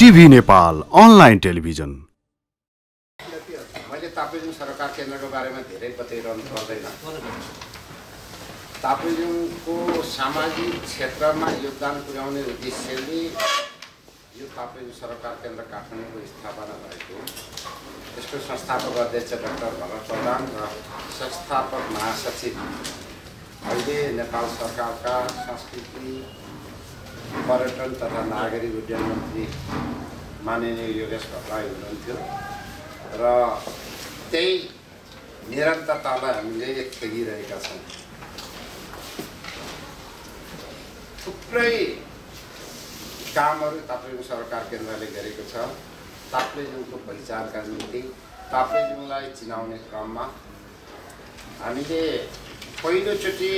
TV Nepal online television. मैले ताप्लेजुङ सरकार केन्द्रको बारेमा धेरै बताइरहनु पर्दैन। ताप्लेजुङको सामाजिक क्षेत्रमा योगदान पुर्याउने उद्देश्यले यो ताप्लेजुङ सरकार केन्द्र काठमाडौँको स्थापना भएको यसको संस्थापक अध्यक्ष डाक्टर भरत प्रधान र संस्थापक महासचिव अहिले नेपाल सरकारका संस्कृति पर्यटन तथा नागरिक उड्डयन मन्त्री माननीय योगेश भट्टराई हुनुहुन्थ्यो। र त्यही निरन्तरतालाई हामीले खेलिरहेका छौँ। थुप्रै कामहरू ताप्लेजुङ सरकार केन्द्रले गरेको छ। ताप्लेजुङको पहिचानका निम्ति ताप्लेजुङलाई चिनाउने क्रममा हामीले पहिलोचोटि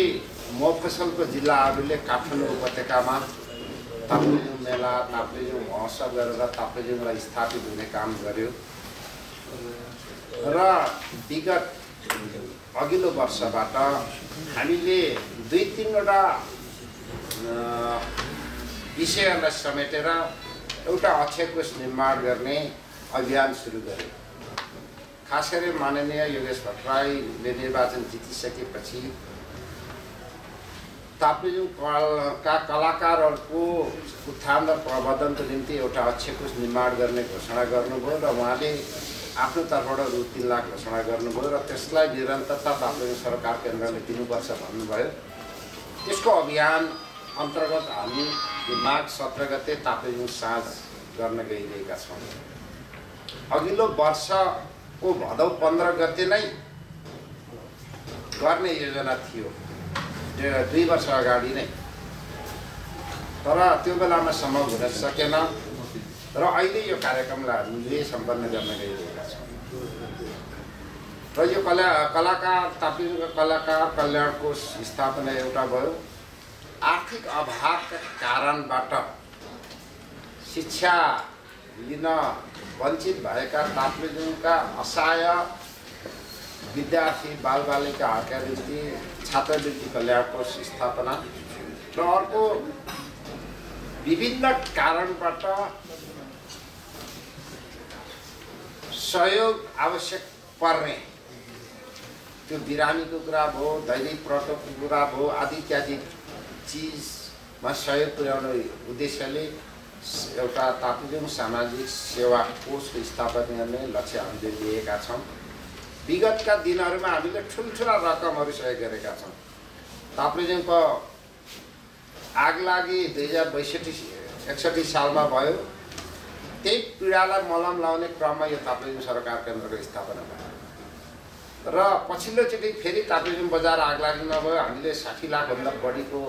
मफसलको जिल्लाहरूले काठमाडौँ उपत्यकामा ताप्लेजुङ मेला ताप्लेजुङ महोत्सव गरेर ताप्लेजुङलाई स्थापित हुने काम गर्यो। र विगत अघिल्लो वर्षबाट हामीले दुई तिनवटा विषयहरूलाई समेटेर एउटा अक्षय कोष निर्माण गर्ने अभियान सुरु गर्यो। खास गरी माननीय योगेश भट्टराईले निर्वाचन जितिसकेपछि ताप्लेजुङ कलका कलाकारहरूको उत्थान र प्रवर्धनको निम्ति एउटा अक्षय कोष निर्माण गर्ने घोषणा गर्नुभयो र उहाँले आफ्नो तर्फबाट रु तिन लाख घोषणा गर्नुभयो र त्यसलाई निरन्तरता ताप्लेजुङ सरकार केन्द्रले दिनुपर्छ भन्नुभयो। त्यसको अभियान अन्तर्गत हामी माघ सत्र गते ताप्लेजुङ साँझ गर्न गइरहेका छौँ। अघिल्लो वर्षको भदौ पन्ध्र गते नै गर्ने योजना थियो। दुई वर्ष अगाडि नै। तर त्यो बेलामा सम्भव हुन सकेन। र अहिले यो कार्यक्रमलाई हामीले सम्पन्न गर्न गइरहेका छौँ। र यो कला कलाकार ताप्लेजुङका कलाकार कल्याण कोष स्थापना एउटा भयो। आर्थिक अभावका कारणबाट शिक्षा लिन वञ्चित भएका ताप्लेजुङका असहाय विद्यार्थी बालबालिकाहरूका निम्ति छात्रवृत्ति कल्याण कोष स्थापना र अर्को विभिन्न कारणबाट सहयोग आवश्यक पर्ने त्यो बिरामीको कुरा भयो दैनिक प्रटोको कुरा भयो आदि इत्यादि चिजमा सहयोग पुर्याउने उद्देश्यले एउटा ताप्लेजुङ सामाजिक सेवा कोषको स्थापना गर्ने लक्ष्य हामीले लिएका छौँ। विगतका दिनहरूमा हामीले ठुल्ठुला रकमहरू सहयोग गरेका छौँ। ताप्लेजुङको आगलागी दुई हजार बैसठी एकसठी सालमा भयो। त्यही पीडालाई मलम लाउने क्रममा यो ताप्लेजुङ सरकार केन्द्रको स्थापना भयो। र पछिल्लोचोटि फेरि ताप्लेजुङ बजार आगलागीमा भयो हामीले साठी लाखभन्दा बढीको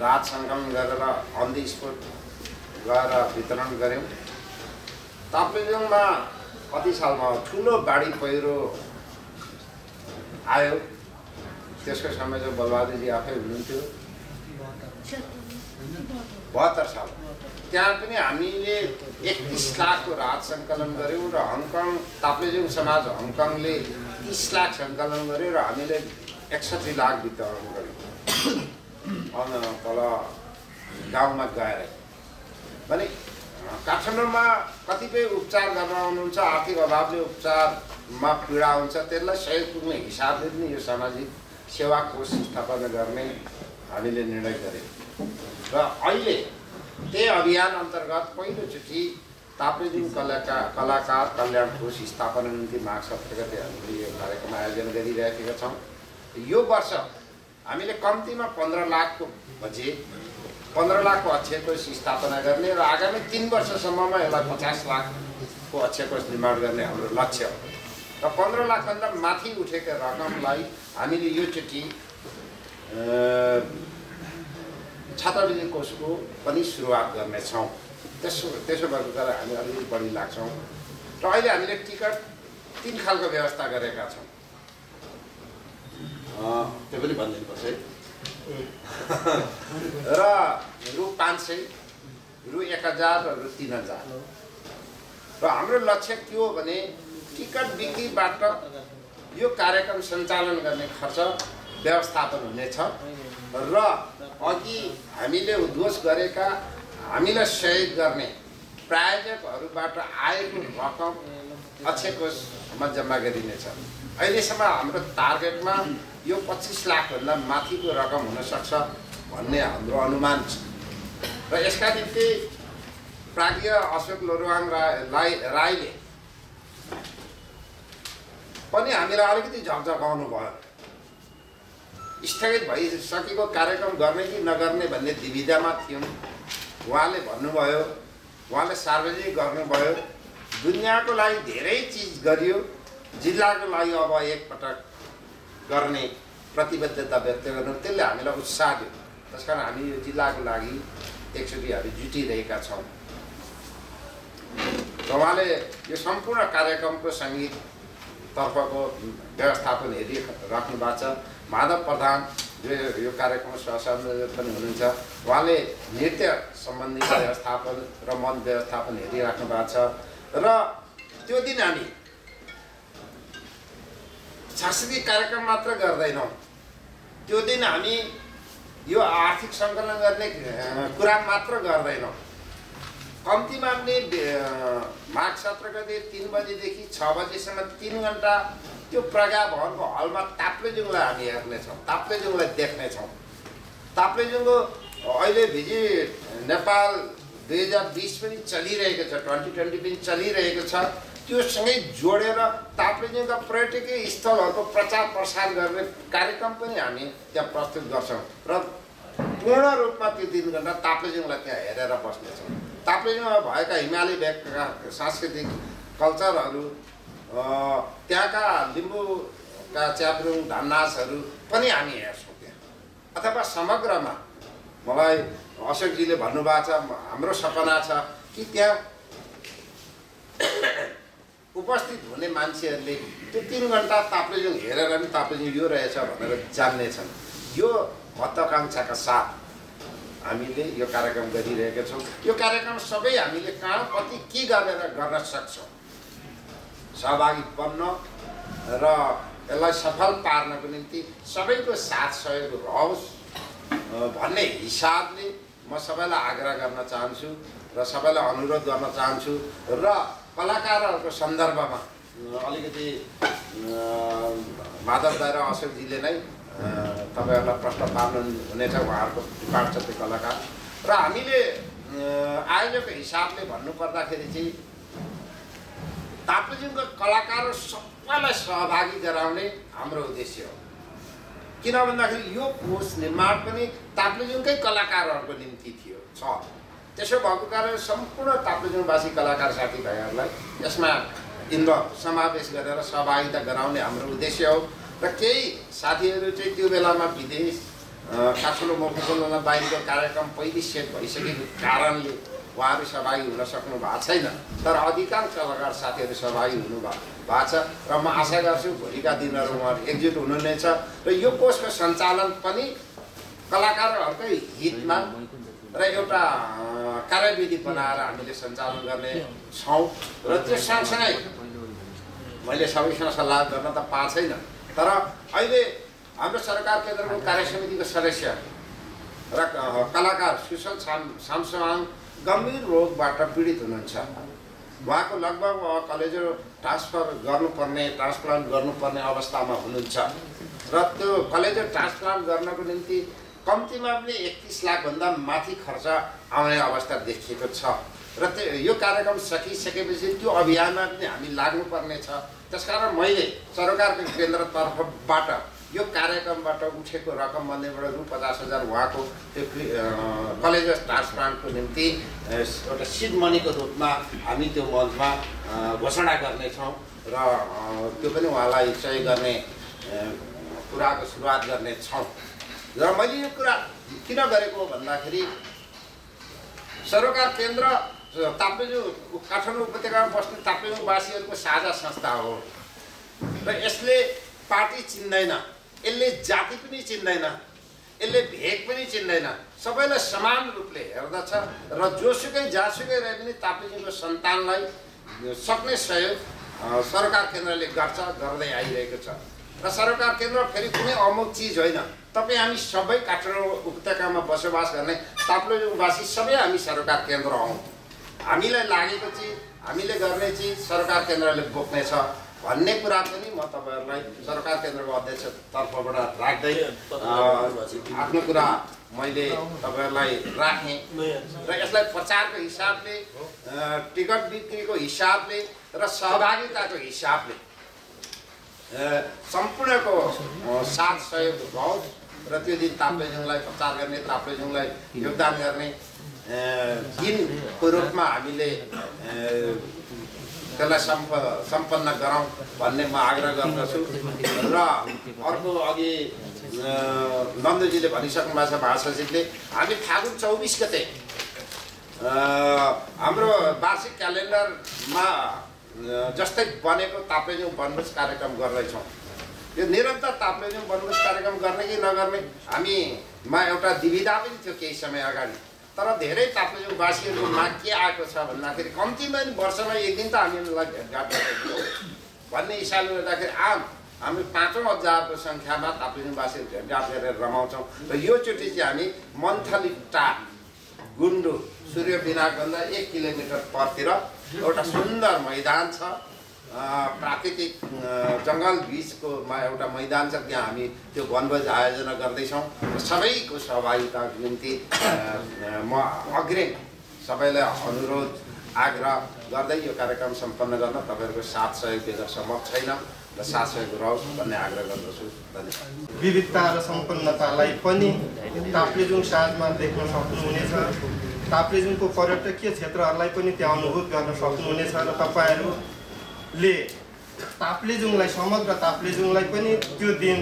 राहत सङ्कलन गरेर अन द स्पोट गएर वितरण गऱ्यौँ। ताप्लेजुङमा कति सालमा ठुलो बाढी पहिरो आयो? त्यसको समय चाहिँ बलबहादुरजी आफै हुनुहुन्थ्यो। बहत्तर साल। त्यहाँ पनि हामीले एकतिस लाखको राहत सङ्कलन गऱ्यौँ र हङकङ ताप्लेजुङ समाज हङकङले तिस लाख सङ्कलन गऱ्यो र हामीले एकसठी लाख वितरण गऱ्यौँ। अन तल गाउँमा गएर। भने काठमाडौँमा कतिपय उपचार गर्न आउनुहुन्छ आर्थिक अभावले उपचारमा पीडा हुन्छ त्यसलाई सहयोग पुग्ने हिसाबले पनि यो सामाजिक सेवा कोष स्थापना गर्ने हामीले निर्णय गऱ्यौँ र अहिले त्यही अभियान अन्तर्गत पहिलोचोटि ताप्लेजुङ कलाका कलाकार कल्याण कोष स्थापना निम्ति माघ सत्र हामीले यो कार्यक्रम आयोजन गरिरहेका छौँ। यो वर्ष हामीले कम्तीमा पन्ध्र लाखको बजेट पन्ध्र लाखको अक्षय कोष स्थापना गर्ने र आगामी तिन वर्षसम्ममा यसलाई पचास लाखको अक्षय कोष निर्माण गर्ने हाम्रो लक्ष्य हो। र पन्ध्र लाखभन्दा माथि उठेको रकमलाई हामीले योचोटि छात्रवृत्ति कोषको पनि सुरुवात गर्नेछौँ। त्यसो त्यसो कारण हामी अलिकति बढी लाग्छौँ। र अहिले हामीले टिकट तिन खालको व्यवस्था गरेका छौँ। त्यो पनि भनिदिनुपर्छ है। र रु पाँच सय रु एक हजार र रु तिन हजार। र हाम्रो लक्ष्य के हो भने टिकट बिक्रीबाट यो कार्यक्रम सञ्चालन गर्ने खर्च व्यवस्थापन हुनेछ। र अघि हामीले उद्घोष गरेका हामीलाई सहयोग गर्ने प्रायोजकहरूबाट आएको रकम अक्षय कोषमा जम्मा गरिनेछ। अहिलेसम्म हाम्रो टार्गेटमा यो पच्चिस लाखभन्दा माथिको रकम हुनसक्छ भन्ने हाम्रो अनुमान छ। र यसका निम्ति प्राज्ञ अशोक लोरुवाङ राई राईले पनि हामीलाई अलिकति झकझकाउनु भयो। स्थगित भइसकेको कार्यक्रम गर्ने कि नगर्ने भन्ने दुविधामा थियौँ। उहाँले भन्नुभयो उहाँले सार्वजनिक गर्नुभयो दुनियाँको लागि धेरै चिज गरियो जिल्लाको लागि अब एकपटक गर्ने प्रतिबद्धता व्यक्त गर्नु त्यसले हामीलाई उत्साह दियो त्यस कारण हामी यो जिल्लाको लागि एकचोटि हामी जुटिरहेका छौँ। र उहाँले यो सम्पूर्ण कार्यक्रमको सङ्गीततर्फको व्यवस्थापन हेरिराख्नु भएको छ। माधव प्रधान जो यो कार्यक्रम सहसंयोजक पनि हुनुहुन्छ उहाँले नृत्य सम्बन्धी व्यवस्थापन र मन व्यवस्थापन हेरिराख्नु भएको छ। र त्यो दिन हामी सांस्कृतिक कार्यक्रम मात्र गर्दैनौँ। त्यो दिन हामी यो आर्थिक सङ्कलन गर्ने कुरा मात्र गर्दैनौँ। कम्तीमा पनि माघ सत्र गते तिन बजीदेखि छ बजीसम्म तिन घन्टा त्यो प्रज्ञा भवनको हलमा ताप्लेजुङलाई हामी हेर्नेछौँ ताप्लेजुङलाई देख्नेछौँ। ताप्लेजुङको अहिले भिजिट नेपाल दुई हजार बिस पनि चलिरहेको छ ट्वेन्टी ट्वेन्टी पनि चलिरहेको छ। त्योसँगै जोडेर ताप्लेजुङका पर्यटकीय स्थलहरूको प्रचार प्रसार गर्ने कार्यक्रम पनि हामी त्यहाँ प्रस्तुत गर्छौँ र पूर्ण रूपमा त्यो तिन घन्टा ताप्लेजुङलाई त्यहाँ हेरेर बस्नेछौँ। ताप्लेजुङमा भएका हिमाली भेगका सांस्कृतिक कल्चरहरू त्यहाँका लिम्बूका च्याब्रुङ धन्नासहरू पनि हामी हेर्छौँ त्यहाँ। अथवा समग्रमा मलाई अशोकजीले भन्नुभएको छ हाम्रो सपना छ कि त्यहाँ उपस्थित हुने मान्छेहरूले त्यो तिन घन्टा ताप्लेजुङ हेरेर पनि ताप्लेजुङ यो रहेछ भनेर जान्नेछन्। यो महत्त्वाकाङ्क्षाका साथ हामीले यो कार्यक्रम गरिरहेका छौँ। यो कार्यक्रम सबै हामीले कहाँ कति के गरेर गर्न सक्छौँ? सहभागी बन्न र यसलाई सफल पार्नको निम्ति सबैको साथ सहयोग रहोस् भन्ने हिसाबले म सबैलाई आग्रह गर्न चाहन्छु र सबैलाई अनुरोध गर्न चाहन्छु र कलाकारहरूको सन्दर्भमा अलिकति माधव र अशोकजीले नै तपाईँहरूलाई प्रश्न पार्नु हुनेछ उहाँहरूको डिपार्ट छ त्यो कलाकार। र हामीले आयोजकको हिसाबले भन्नुपर्दाखेरि चाहिँ ताप्लेजुङको कलाकार सबैलाई सहभागी गराउने हाम्रो उद्देश्य हो। किन भन्दाखेरि यो कोष निर्माण पनि ताप्लेजुङकै कलाकारहरूको निम्ति थियो छ। त्यसो भएको कारण सम्पूर्ण ताप्लेजुङवासी कलाकार साथीभाइहरूलाई यसमा इन्भल्भ समावेश गरेर सहभागिता गराउने हाम्रो उद्देश्य हो र केही साथीहरू चाहिँ त्यो बेलामा विदेश काठमाडौँ मफुकुलमा बाहिरको कार्यक्रम पहिले सेट भइसकेको कारणले उहाँहरू सहभागी हुन सक्नु भएको छैन। तर अधिकांश कलाकार साथीहरू सहभागी हुनु भएको छ र म आशा गर्छु भोलिका दिनहरू उहाँहरू एकजुट हुनुहुनेछ र यो कोषको सञ्चालन पनि कलाकारहरूकै हितमा र एउटा कार्यविधि बनाएर हामीले सञ्चालन गर्ने छौँ र त्यो सँगसँगै मैले सबैसँग सल्लाह गर्न त पाएको छैन तर अहिले हाम्रो सरकार केन्द्रको कार्य समितिको सदस्य र कलाकार सुशल साम सामसवाङ गम्भीर रोगबाट पीडित हुनुहुन्छ। उहाँको लगभग कलेजो ट्रान्सफर गर्नुपर्ने ट्रान्सप्लान्ट गर्नुपर्ने अवस्थामा हुनुहुन्छ। र त्यो कलेजो ट्रान्सप्लान्ट गर्नको निम्ति कम्तीमा पनि एकतिस लाखभन्दा माथि खर्च आउने अवस्था देखिएको छ। र त्यो यो कार्यक्रम सकिसकेपछि त्यो अभियानमा पनि हामी लाग्नुपर्ने छ त्यसकारण मैले सरकारको केन्द्रतर्फबाट यो कार्यक्रमबाट उठेको रकम मध्येबाट रु पचास हजार उहाँको त्यो कलेज ट्रान्सप्लान्टको निम्ति एउटा सिड मनीको रूपमा हामी त्यो मञ्चमा घोषणा गर्नेछौँ। र त्यो पनि उहाँलाई सहयोग गर्ने कुराको सुरुवात गर्नेछौँ। र मैले यो कुरा किन गरेको भन्दाखेरि सरकार केन्द्र ताप्लेजुङ काठमाडौँ उपत्यकामा बस्ने ताप्लेजुङवासीहरूको साझा संस्था हो। र यसले पार्टी चिन्दैन यसले जाति पनि चिन्दैन यसले भेग पनि चिन्दैन। सबैलाई समान रूपले हेर्दछ र जोसुकै जहाँसुकै रहे पनि ताप्लेजुङको सन्तानलाई सक्ने सहयोग सरकार केन्द्रले गर्छ गर्दै आइरहेको छ। र सरकार केन्द्र फेरि कुनै अमुक चिज होइन। तपाईँ हामी सबै काठमाडौँ उपत्यकामा बसोबास गर्ने ताप्लेजुङवासी सबै हामी सरकार केन्द्र हौँ। हामीलाई लागेको चिज हामीले गर्ने चिज सरकार केन्द्रले बोक्नेछ। भन्ने कुरा पनि म तपाईँहरूलाई सरकार केन्द्रको अध्यक्ष तर्फबाट राख्दै आफ्नो कुरा मैले तपाईँहरूलाई राखेँ र यसलाई प्रचारको हिसाबले टिकट बिक्रीको हिसाबले र सहभागिताको हिसाबले सम्पूर्णको साथ सहयोग होस् र त्यो दिन ताप्लेजुङलाई प्रचार गर्ने ताप्लेजुङलाई योगदान गर्ने दिनको रूपमा हामीले त्यसलाई सम्प सम्पन्न गरौँ भन्ने म आग्रह गर्दछु र अर्को अघि नन्दजीले भनिसक्नु भएको छ महासचिवले हामी फागुन चौबिस गते हाम्रो वार्षिक क्यालेन्डरमा जस्तै बनेको ताप्लेजुङ वनभोज कार्यक्रम गर्दैछौँ यो निरन्तर ताप्लेजुङ वनभोज कार्यक्रम गर्ने कि नगर्ने हामीमा एउटा दुविधा पनि थियो केही समय अगाडि। तर धेरै ताप्लेजुङवासीहरूमा के आएको छ भन्दाखेरि कम्तीमा पनि वर्षमा एक दिन त हामीलाई भेटघाट गरेको भन्ने हिसाबले गर्दाखेरि आम हामी पाँचौँ हजारको सङ्ख्यामा ताप्लेजुङवासीहरू भेटघाट गरेर रमाउँछौँ। र योचोटि चाहिँ हामी मन्थली टार गुन्डु सूर्य बिनाकभन्दा एक किलोमिटर परतिर एउटा सुन्दर मैदान छ। प्राकृतिक जङ्गल बिचकोमा एउटा मैदान छ त्यहाँ हामी त्यो वनभोज आयोजना गर्दैछौँ। सबैको सहभागिताको निम्ति म अग्रिम सबैलाई अनुरोध आग्रह गर्दै यो कार्यक्रम सम्पन्न गर्न तपाईँहरूको साथ सहयोग दिन सम्भव छैन र साथ सहयोग रहोस् भन्ने आग्रह गर्दछु। धन्यवाद। विविधता र सम्पन्नतालाई पनि ताप्लेजुङ साँझमा देख्न सक्नुहुनेछ। ताप्लेजुङको पर्यटकीय क्षेत्रहरूलाई पनि त्यहाँ अनुभूत गर्न सक्नुहुनेछ र तपाईँहरूले ताप्लेजुङलाई समग्र ताप्लेजुङलाई पनि त्यो दिन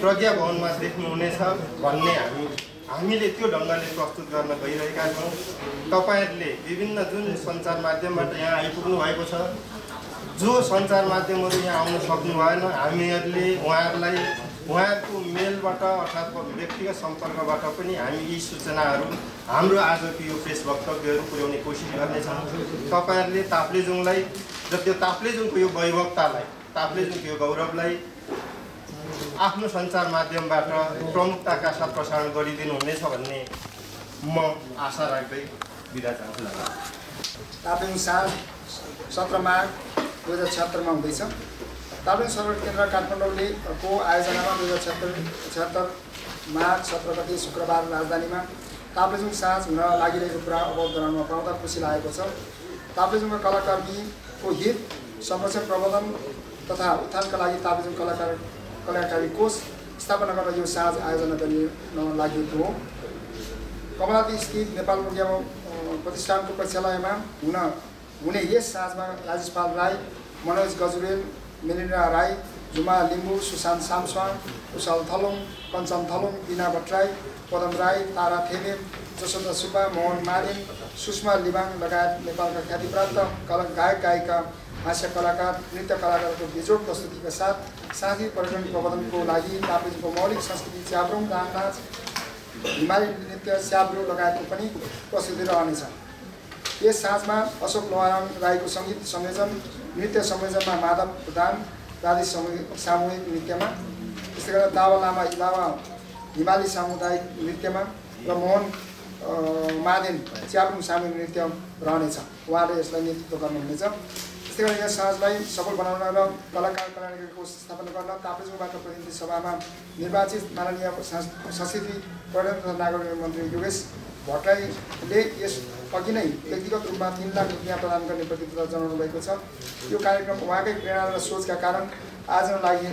प्रज्ञा भवनमा देख्नुहुनेछ भन्ने हामी हामीले त्यो ढङ्गले प्रस्तुत गर्न गइरहेका छौँ। तपाईँहरूले विभिन्न जुन सञ्चार माध्यमबाट यहाँ आइपुग्नु भएको छ जो सञ्चार माध्यमहरू यहाँ आउन सक्नु भएन हामीहरूले उहाँहरूलाई उहाँहरूको मेलबाट अर्थात् व्यक्तिगत सम्पर्कबाट पनि हामी यी सूचनाहरू हाम्रो आजको यो प्रेस वक्तव्यहरू पुर्याउने कोसिस गर्नेछौँ। तपाईँहरूले ताप्लेजुङलाई र त्यो ताप्लेजुङको यो वैभवतालाई ताप्लेजुङको यो गौरवलाई आफ्नो सञ्चार माध्यमबाट प्रमुखताका साथ प्रसारण गरिदिनु हुनेछ भन्ने म आशा राख्दै बिदा चाहन्छु ताप्लेजुङ साल सत्र माघ दुई हजार छत्तरमा हुँदैछ। ताप्लेजुङ सर्भर केन्द्र काठमाडौँले को आयोजनामा दुई हजार छत्तर छत्तर माघ सत्र गते शुक्रबार राजधानीमा ताप्लेजुङ साँझ हुन लागिरहेको कुरा अवगत गराउन पाउँदा खुसी लागेको छ। ताप्लेजुङका कलाकारको हित संरक्षण प्रबन्धन तथा उत्थानका लागि ताप्लेजुङ कलाकार कलाकारी कोष स्थापना गर्न यो साँझ आयोजना गरिन लागेको हो। कमलादी स्थित नेपाल अ, प्रतिष्ठानको प्रेक्षालयमा हुन हुने यस साँझमा राजेश पाल राई मनोज गजुरेल मेलिना राई झुमा लिम्बू सुशान्त सामस्वाङ कुशल थलुङ कञ्चन थलुङ बिना भट्टराई पदम राई तारा थेमे जसोदा सुब्बा मोहन मालिन सुषमा लिबाङ लगायत नेपालका ख्यातिप्राप्त कला गायक गायिका हास्य कलाकार नृत्य कलाकारको बेजोड प्रस्तुतिका साथ साथी पर्यटन प्रबन्धनको लागि ताप्लेजुङको मौलिक संस्कृति च्याब्रुङ गान नाच हिमाली नृत्य स्याब्रो लगायतको पनि प्रस्तुति रहनेछ। यस साँझमा अशोक लोहाराम राईको सङ्गीत संयोजन नृत्य संयोजनमा माधव प्रधान राधे सामूहिक नृत्यमा त्यस्तै गरेर दावा लामा इलावा हिमाली सामुदायिक नृत्यमा र मोहन अ, मादेन च्याब्रुङ सामूहिक नृत्य रहनेछ। उहाँले यसलाई नेतृत्व गर्नुहुनेछ। त्यस्तै गरी यस साँझलाई सफल बनाउन र कलाकार कलाकारको स्थापना गर्न ताप्लेजुङबाट प्रतिनिधि सभामा निर्वाचित माननीय संस- संस्कृति पर्यटन तथा नागरिक मन्त्री योगेश भट्टराईले यस अघि नै व्यक्तिगत रूपमा तिन लाख रुपियाँ प्रदान गर्ने प्रतिबद्धता जनाउनु भएको छ। यो कार्यक्रम उहाँकै प्रेरणा र सोचका कारण आयोजना लागि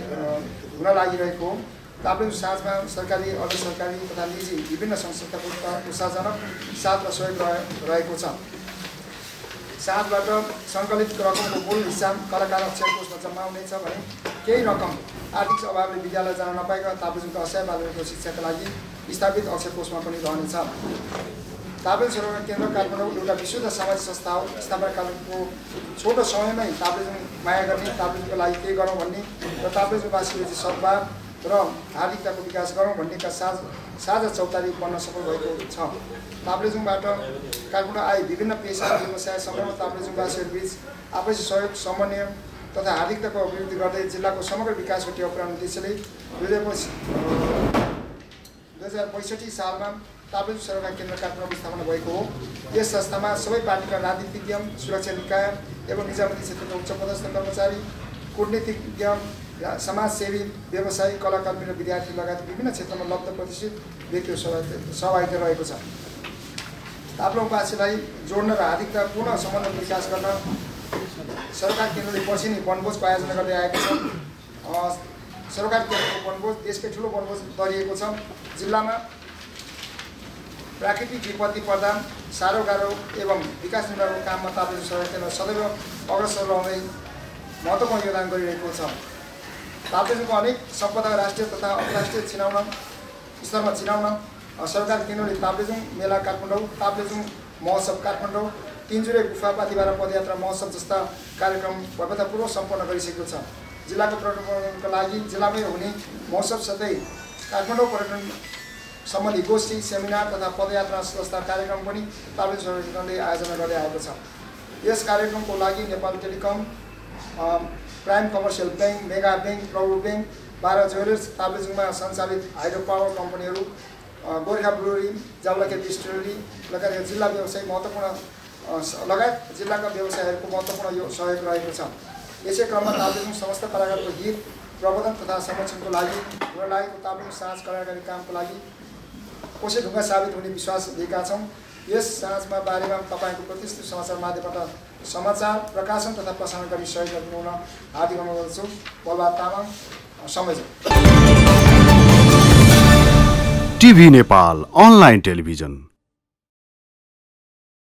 हुन लागिरहेको हो। ताप्लेजुङ साँझमा सरकारी अर्ध सरकारी तथा निजी विभिन्न संस्थाको उत्साहजनक साथ र सहयोग रहे- रहेको छ। साँझबाट सङ्कलित रकमको मूल हिस्सा कलाकार अक्षर कोषमा जम्मा हुनेछ भने केही रकम आर्थिक अभावले विद्यालय जान नपाएका ताप्लेजुङका असहाय बालकको शिक्षाका लागि स्थापित अक्षर कोषमा पनि रहनेछ। ताप्लेजुङ सरोवर केन्द्र काठमाडौँ एउटा विशुद्ध सामाजिक संस्था हो। स्थापना कालको छोटो समयमै ताप्लेजुङ माया गर्ने ताप्लेजुङको लागि केही गरौँ भन्ने र ताप्लेजुङवासीले चाहिँ सद्भाव र हार्दिकताको विकास गरौँ भन्नेका साझ साझा चौतारी बन्न सफल भएको छ। ताप्लेजुङबाट काठमाडौँ आए विभिन्न पेसा व्यवसाय समग्र ताप्लेजुङवासीहरूबीच आपसी सहयोग समन्वय तथा हार्दिकताको अभिवृद्धि गर्दै जिल्लाको समग्र विकासको टेवा पुर्याउने उद्देश्यले दुई हजार दुई हजार पैँसठी सालमा ताप्लेजुङ सरकार केन्द्र काठमाडौँ स्थापना भएको हो। यस संस्थामा सबै पार्टीका राजनीतिज्ञ सुरक्षा निकाय एवं निजामती क्षेत्रका उच्च पदस्थ कर्मचारी कूटनीतिज्ञ समाजसेवी व्यवसायी कलाकर्मी र विद्यार्थी लगायत विभिन्न क्षेत्रमा लब्ध प्रतिष्ठित व्यक्तिहरू सहभागिता रहेको छ। ताप्लोङवासीलाई जोड्न र आधिकतापूर्ण सम्बन्ध विकास गर्न सरकार केन्द्रले वर्षेनी वनभोजको आयोजना गर्दै आएको छ। सरकार केन्द्रको वनभोज देशकै ठुलो वनभोज गरिएको छ। जिल्लामा प्राकृतिक विपत्ति पर्दा साह्रो गाह्रो एवं विकास निर्माणको काममा ताप्लेजुङ सरकार केन्द्र सदैव अग्रसर रहँदै महत्त्वपूर्ण योगदान गरिरहेको छ। ताप्लेजुङको अनेक सम्पदा राष्ट्रिय तथा अन्तर्राष्ट्रिय चिनाउन स्तरमा चिनाउन सरकार केन्द्रले ताप्लेजुङ मेला काठमाडौँ ताप्लेजुङ महोत्सव काठमाडौँ तिनजुरे गुफा पदयात्रा महोत्सव जस्ता कार्यक्रम भव्यतापूर्वक सम्पन्न गरिसकेको छ। जिल्लाको पर्यटनको लागि जिल्लामै हुने महोत्सव साथै काठमाडौँ पर्यटन सम्बन्धी गोष्ठी सेमिनार तथा पदयात्रा जस्ता कार्यक्रम पनि ताप्लेजुङ केन्द्रले आयोजना गर्दै आएको छ। यस कार्यक्रमको लागि Nepal telecom prime commercial bank mega bank Prabhu bank बाह्र ज्वेलर्स ताप्लेजुङमा सञ्चालित हाइड्रो पावर कम्पनीहरू गोर्खा ब्रुरी जाउलाखेत डिस्टिलरी लगायत जिल्ला व्यवसाय महत्त्वपूर्ण लगायत जिल्लाका व्यवसायहरूको महत्त्वपूर्ण यो सहयोग रहेको छ। यसै क्रममा ताप्लेजुङ समस्त कलाकारको हित प्रबन्धन तथा संरक्षणको लागि हुन लागेको ताप्लेजुङ साँझ कलाकारी कामको लागि कोसे ढुङ्गा साबित हुने विश्वास लिएका छौँ। यस साँझमा बारेमा तपाईँको प्रतिष्ठित समाचार माध्यमबाट समाचार प्रकाशन तथा प्रसारण गरी सहयोग गरिदिनुहुन हार्दिक अनुरोध गर्दछु बलबहाद तामाङ संयोजक टिभी नेपाल अनलाइन टेलिभिजन।